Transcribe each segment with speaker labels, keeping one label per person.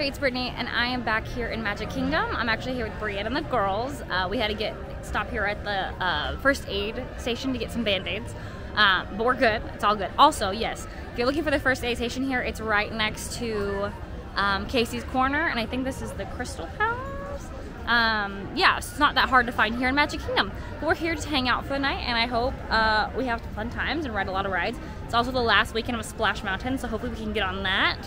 Speaker 1: Hey, it's Brittany, and I am back here in Magic Kingdom. I'm actually here with Brienne and the girls. Uh, we had to get stop here at the uh, first aid station to get some band-aids, uh, but we're good. It's all good. Also, yes, if you're looking for the first aid station here, it's right next to um, Casey's Corner, and I think this is the Crystal Palace. Um, yeah, it's not that hard to find here in Magic Kingdom. But we're here to hang out for the night, and I hope uh, we have fun times and ride a lot of rides. It's also the last weekend of Splash Mountain, so hopefully we can get on that.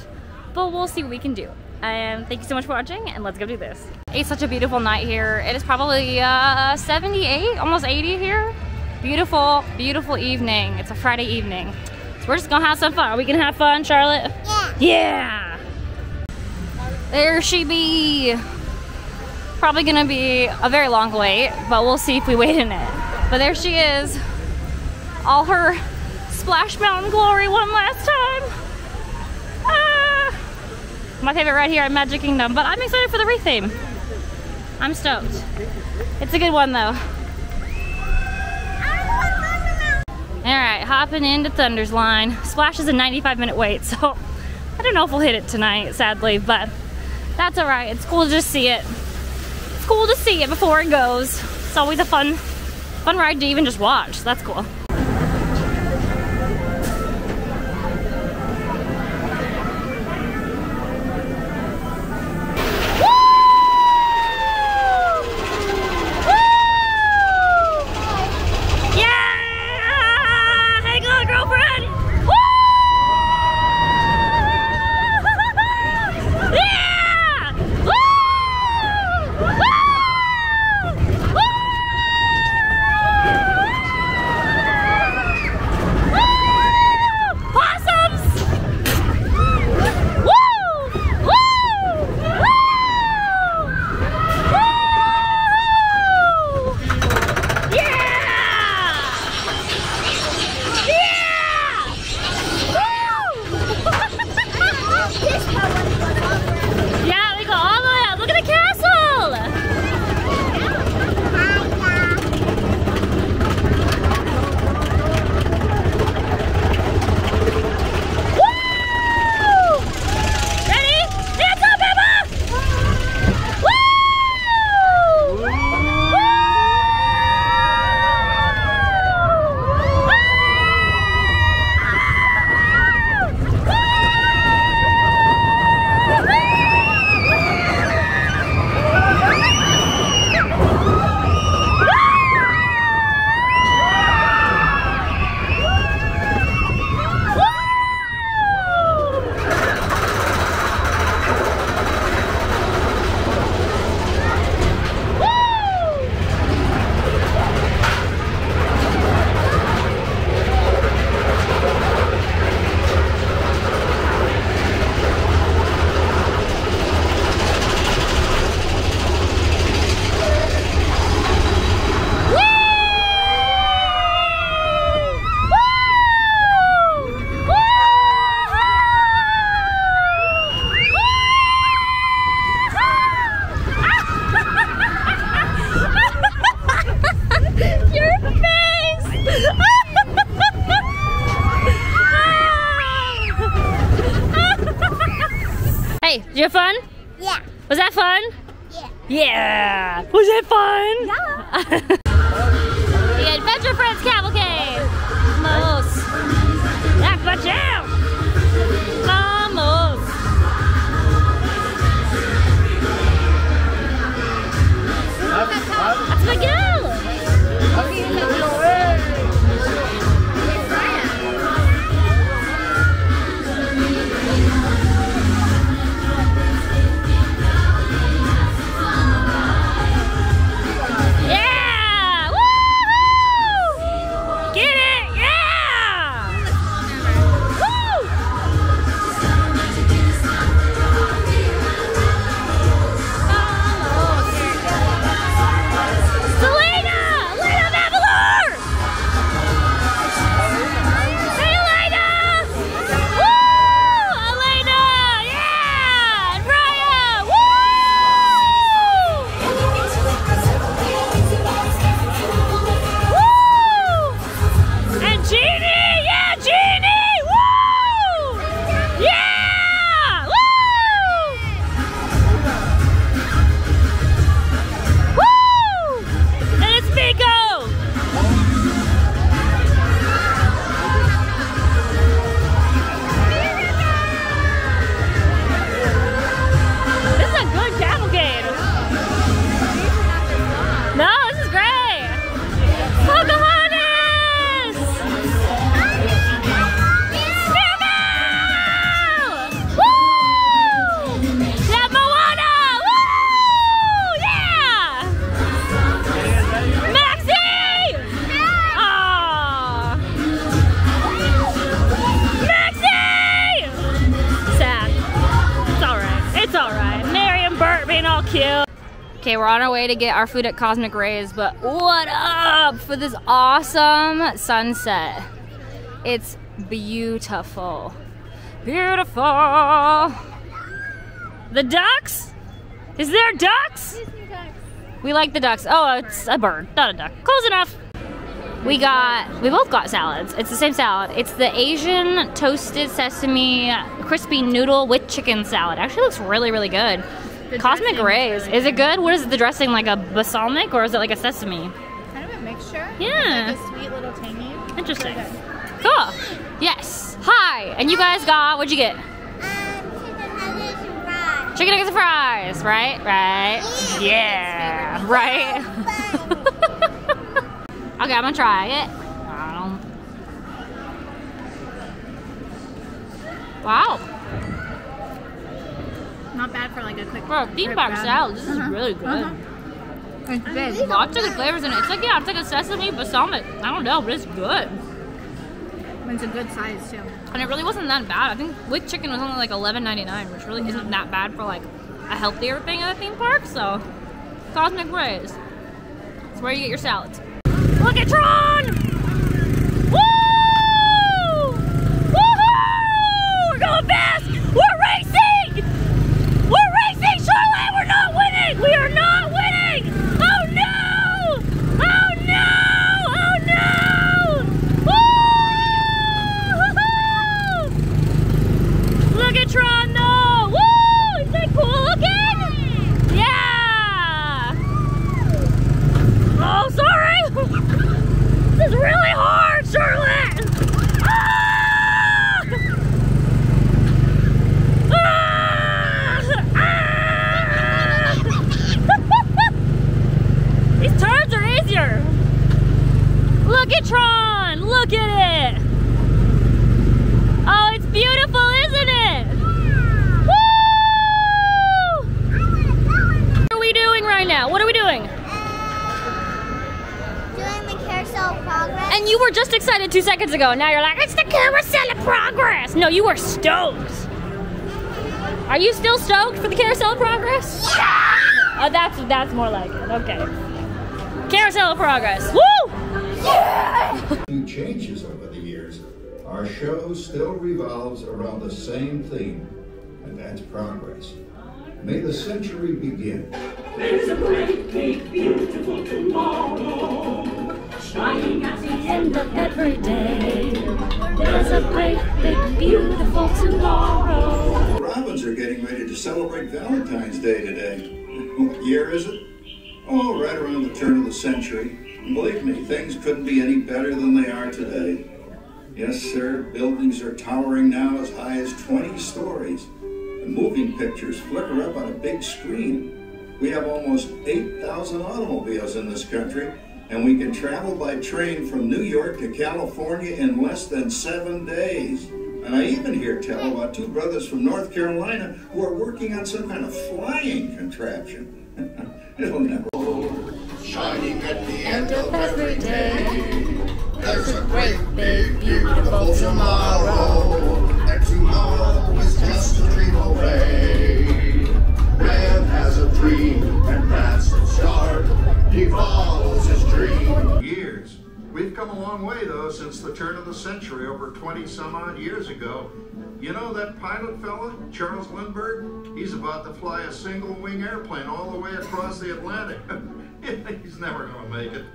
Speaker 1: But we'll see what we can do. And thank you so much for watching, and let's go do this. It's such a beautiful night here. It is probably uh, 78, almost 80 here. Beautiful, beautiful evening. It's a Friday evening. So we're just gonna have some fun. Are we gonna have fun, Charlotte?
Speaker 2: Yeah.
Speaker 1: Yeah! There she be. Probably gonna be a very long wait, but we'll see if we wait in it. But there she is. All her Splash Mountain glory one last time. My favorite ride here at Magic Kingdom, but I'm excited for the retheme. I'm stoked. It's a good one though. Alright, hopping into Thunder's line. Splash is a 95 minute wait, so I don't know if we'll hit it tonight, sadly, but that's alright. It's cool to just see it. It's cool to see it before it goes. It's always a fun, fun ride to even just watch. That's cool. Cute. Okay, we're on our way to get our food at Cosmic Rays, but what up for this awesome sunset? It's beautiful. Beautiful. The ducks? Is there ducks? We like the ducks. Oh, it's a bird, not a duck. Close enough. We got, we both got salads. It's the same salad. It's the Asian toasted sesame crispy noodle with chicken salad. Actually looks really, really good.
Speaker 2: The
Speaker 1: Cosmic Rays.
Speaker 2: is really
Speaker 1: Is it good? What is the dressing? Like a balsamic or is it like a sesame?
Speaker 2: Kind of a mixture.
Speaker 1: Yeah.
Speaker 2: Like a sweet little tangy.
Speaker 1: Interesting.
Speaker 2: Good.
Speaker 1: Cool. Yes. Hi. And you guys got, what'd you get? Chicken nuggets and fries, Chicken eggs and fries, right? Right? Yeah. Right? okay, I'm gonna try it. Um, Wow.
Speaker 2: Not bad for like a quick.
Speaker 1: A theme park salad, this is
Speaker 2: Uh-huh.
Speaker 1: really good.
Speaker 2: Uh-huh. It's big.
Speaker 1: Lots of good flavors in it. It's like, yeah, it's like a sesame balsamic. I don't know, but it's good.
Speaker 2: It's a good size too.
Speaker 1: And it really wasn't that bad. I think with chicken was only like $11.99, which really isn't that bad for like a healthier thing at a theme park. So, Cosmic Rays. It's where you get your salads. Look at Tron! Woo! Woohoo! We're going fast! We're racing! We're racing, Charlotte! We're not winning! We are not winning! Oh no! Oh no! Oh no! Woo! Look at Tron though! Woo! Is that cool looking? Yeah! Oh, sorry! this is really hard, Charlotte! Ah! Ah! Ah! These turns are easier. Look at Tron. Look at it. Oh, it's beautiful, isn't it? Woo! What are we doing right now? What are we doing?
Speaker 3: Doing the carousel of progress.
Speaker 1: And you were just excited two seconds ago. Now you're like, it's the carousel of progress. No, you were stoked. Are you still stoked for the carousel of progress? Yeah! Oh, that's that's more like it. Okay. Carousel of progress. Woo! Yeah!
Speaker 4: few changes over the years, our show still revolves around the same theme, and that's progress. May the century begin.
Speaker 5: There's a great, big, beautiful tomorrow, shining at the end of every day. There's a great, big, beautiful tomorrow.
Speaker 4: Robins are getting ready to celebrate Valentine's Day today. What year is it? Oh, right around the turn of the century. And Believe me, things couldn't be any better than they are today. Yes, sir, buildings are towering now as high as 20 stories. The moving pictures flicker up on a big screen. We have almost 8,000 automobiles in this country, and we can travel by train from New York to California in less than seven days. And I even hear tell about two brothers from North Carolina who are working on some kind of flying contraption. It'll never.
Speaker 3: Shining at the end of every day. There's a great, big, beautiful tomorrow.
Speaker 6: And tomorrow is just a dream away.
Speaker 4: We've come a long way, though, since the turn of the century, over 20 some odd years ago. You know that pilot fella, Charles Lindbergh? He's about to fly a single wing airplane all the way across the Atlantic. He's never going to make it.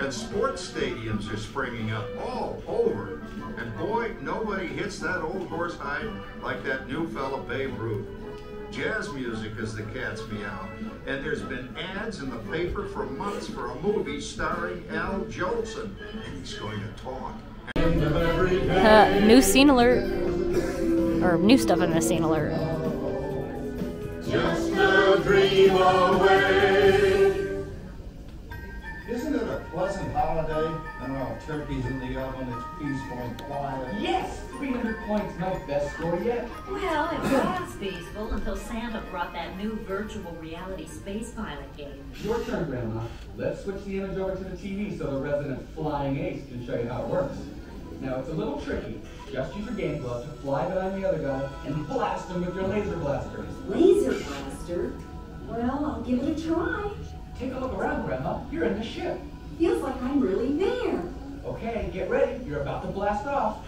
Speaker 4: And sports stadiums are springing up all over. And boy, nobody hits that old horse hide like that new fella Babe Ruth. Jazz music is the cat's meow. And there's been ads in the paper for months for a movie starring Al Jolson. And he's going to talk.
Speaker 1: Uh, new scene alert. Or new stuff in the scene alert.
Speaker 6: Just a dream away.
Speaker 7: Turkeys in the oven, it's peaceful and quiet.
Speaker 8: Yes, 300 points, no best score yet.
Speaker 5: Well, it was peaceful until Santa brought that new virtual reality space pilot game.
Speaker 8: Your turn, Grandma. Let's switch the image over to the TV so the resident flying ace can show you how it works. Now, it's a little tricky. Just use your game glove to fly behind the other guy and blast him with your laser blaster.
Speaker 5: Laser blaster? Well, I'll give it a try.
Speaker 8: Take a look around, Grandma. You're in the ship.
Speaker 5: Feels like I'm really there.
Speaker 8: Okay, get ready. You're about to blast off.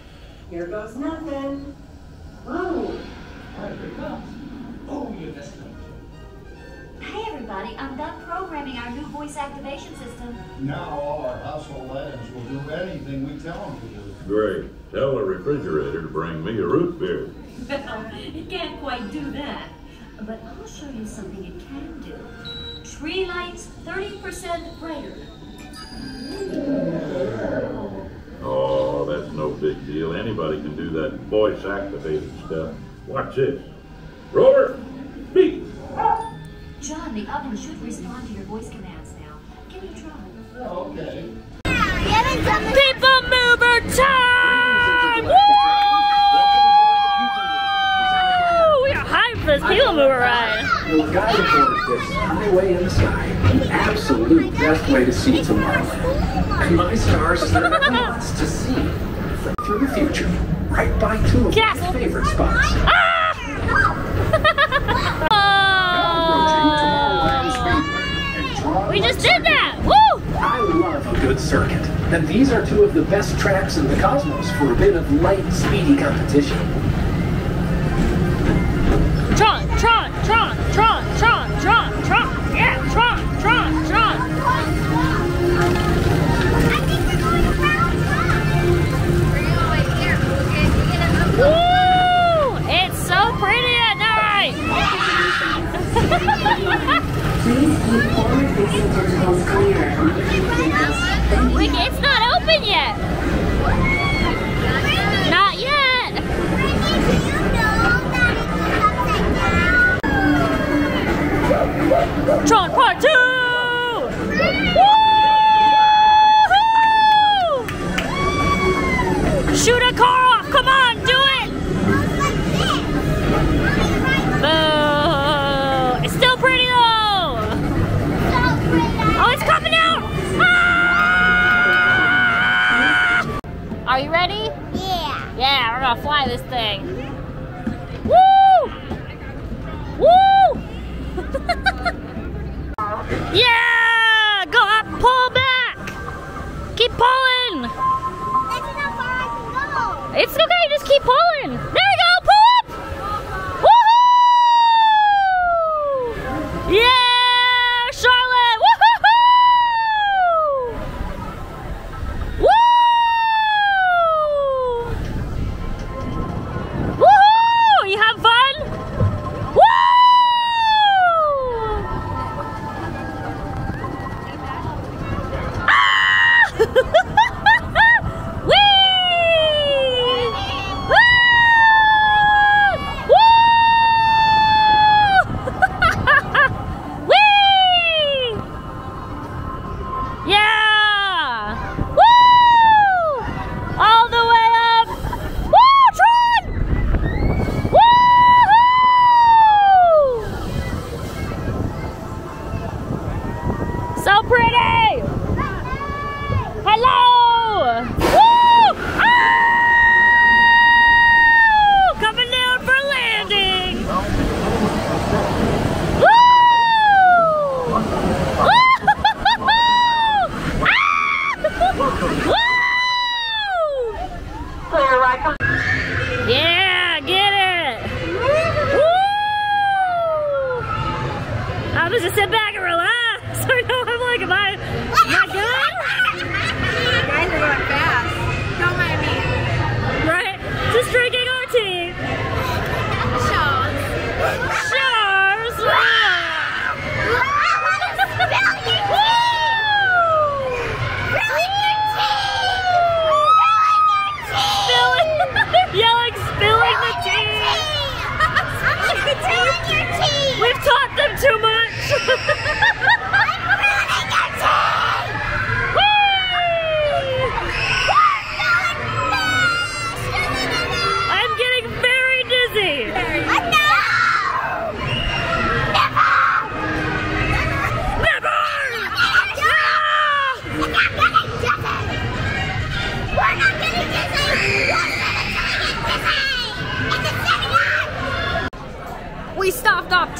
Speaker 5: Here goes nothing. Whoa.
Speaker 8: All right, here it comes. Oh, you missed it.
Speaker 9: Hey everybody, I'm done programming our new voice activation system.
Speaker 7: Now all our household items will do anything we tell them to do.
Speaker 10: Great. Tell the refrigerator to bring me a root beer.
Speaker 9: Well, it can't quite do that. But I'll show you something it can do. Tree lights 30% brighter.
Speaker 10: Oh, that's no deal. Anybody can do that voice activated stuff. Watch this. Rover, speak.
Speaker 9: John, the oven should respond to your voice commands now. Give it a try.
Speaker 7: Oh, okay.
Speaker 1: People mover time! Woo! We are hyped for this people mover ride.
Speaker 11: We'll guide aboard this highway inside. The absolute best way to see tomorrow. And my stars is there are lots to see. Through the future, right by two of
Speaker 1: Castle.
Speaker 11: my favorite spots. Ah!
Speaker 1: Oh! We just did that! Woo!
Speaker 11: I love a good circuit. And these are two of the best tracks in the cosmos for a bit of light, speedy competition.
Speaker 1: 撞破车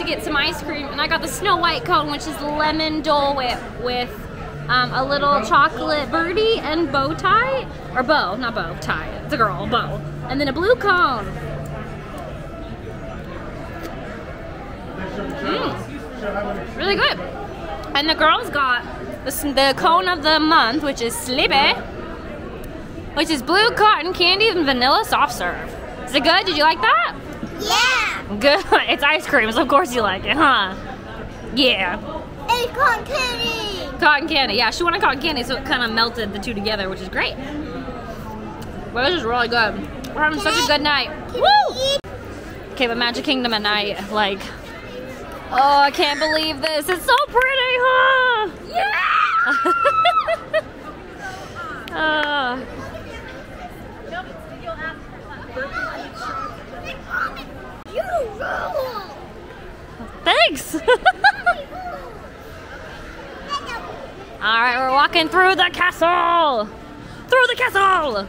Speaker 1: to get some ice cream, and I got the Snow White cone, which is lemon Dole Whip with um, a little chocolate birdie and bow tie, or bow, not bow, tie. It's a girl, bow, and then a blue cone. Mm. Really good. And the girls got the, the cone of the month, which is Sleepy, which is blue cotton candy and vanilla soft serve. Is it good? Did you like that?
Speaker 3: Yeah.
Speaker 1: Good. It's ice cream, so of course you like it, huh? Yeah.
Speaker 3: It's cotton candy.
Speaker 1: Cotton candy. Yeah, she wanted cotton candy, so it kind of melted the two together, which is great. Well, this is really good. We're having such a good night. Woo! Okay, but Magic Kingdom at night, like, oh, I can't believe this. It's so pretty, huh? Yeah! uh. Thanks. All right, we're walking through the castle. Through the castle.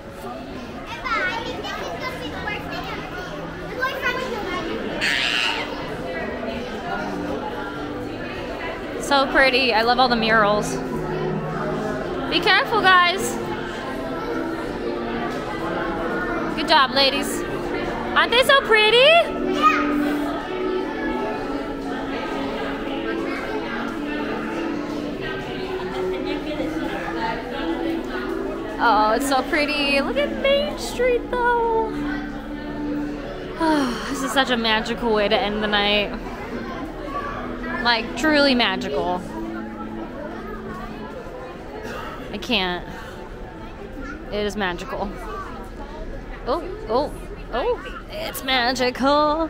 Speaker 1: So pretty. I love all the murals. Be careful, guys. Good job, ladies. Aren't they so pretty? Oh, it's so pretty. Look at Main Street, though. Oh, this is such a magical way to end the night. Like, truly magical. I can't. It is magical. Oh, oh, oh, it's magical.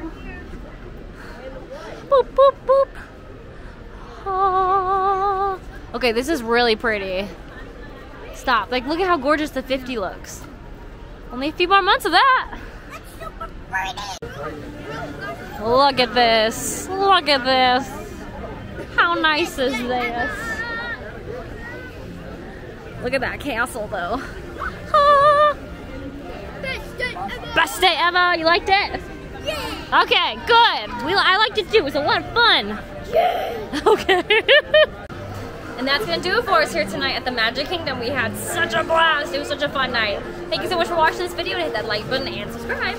Speaker 1: Boop, boop, boop. Ah. Okay, this is really pretty. Stop. Like, look at how gorgeous the 50 looks. Only a few more months of that. Look at this. Look at this. How nice is this? Look at that castle, though. Ah. Best day ever. You liked it?
Speaker 3: Yeah.
Speaker 1: Okay, good. We, I liked it too. It was a lot of fun.
Speaker 3: Yeah.
Speaker 1: Okay. and that's gonna do it for us here tonight at the Magic Kingdom. We had such a blast. It was such a fun night. Thank you so much for watching this video and hit that like button and subscribe.